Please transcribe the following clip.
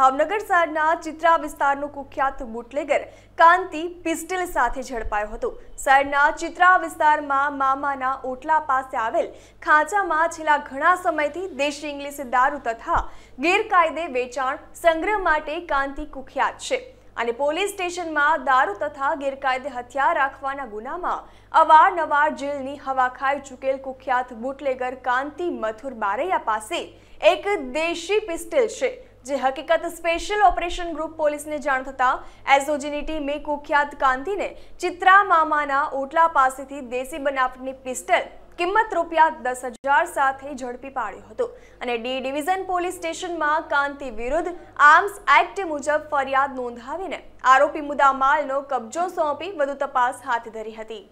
ભાવનગર શહેરના ચિત્રા વિસ્તારનો કુખ્યાત બુટલેગર કાંતિ પિસ્ટલ સાથે ઝડપાયો હતો. શહેરના ચિત્રા વિસ્તારમાં મામાના ઓટલા પાસે આવેલ ખાંચામાં છેલ્લા ઘણા સમયથી દેશી ઇંગ્લિશ દારૂ તથા ગેરકાયદે વેચાણ સંગ્રહ માટે કાંતિ કુખ્યાત છે અને પોલીસ સ્ટેશનમાં દારૂ તથા ગેરકાયદે હથિયાર રાખવાના ગુનામાં અવારનવાર જેલની હવા ખાઈ ચૂકેલ કુખ્યાત બુટલેગર કાંતિ મથુર બારૈયા પાસે એક દેશી પિસ્ટલ છે. જે હકીકત સ્પેશિયલ ઓપરેશન ગ્રુપ પોલીસને જાણ થતાં એસઓજીની ટીમે કુખ્યાત કાંતિને ચિત્રા મામાના ઓટલા પાસેથી દેશી બનાવટની પિસ્ટલ કિંમત રૂપિયા દસ હજાર સાથે ઝડપી પાડ્યો હતો. અને ડી ડિવિઝન પોલીસ સ્ટેશનમાં કાંતિ વિરુદ્ધ આર્મ્સ એક્ટ મુજબ ફરિયાદ નોંધાવીને આરોપી મુદ્દામાલનો કબજો સોંપી વધુ તપાસ હાથ ધરી હતી.